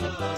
Bye.